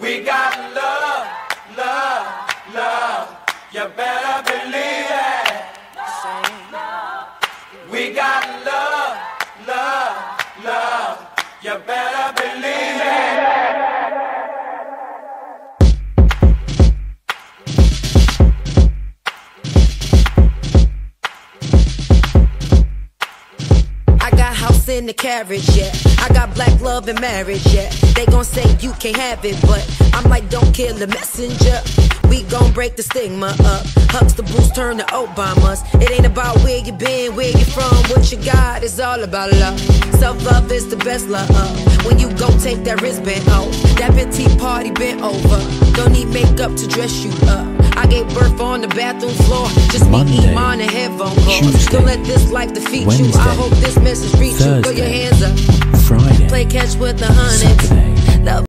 We got love, love, love. You better believe it. We got love, love, love. You better believe it. In the carriage, yeah. I got black love and marriage, yeah. They gon' say you can't have it, but I'm like, don't kill the messenger. We gon' break the stigma up. Huxtables, turn to Obamas. It ain't about where you been, where you from, what you got. It's all about love. Self love is the best love. When you go take that wristband off, that petite party bent over. Don't need makeup to dress you up. On the bathroom floor. Just me, Monday, Iman, and headphone calls. Tuesday, Don't let this life defeat you. Wednesday, I hope this message reach you. Throw your hands up. Friday, Play catch with the honey.